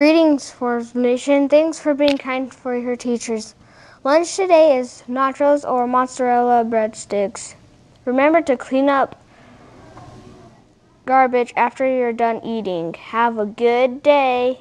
Greetings, Forbes Nation. Thanks for being kind for your teachers. Lunch today is nachos or mozzarella breadsticks. Remember to clean up garbage after you're done eating. Have a good day.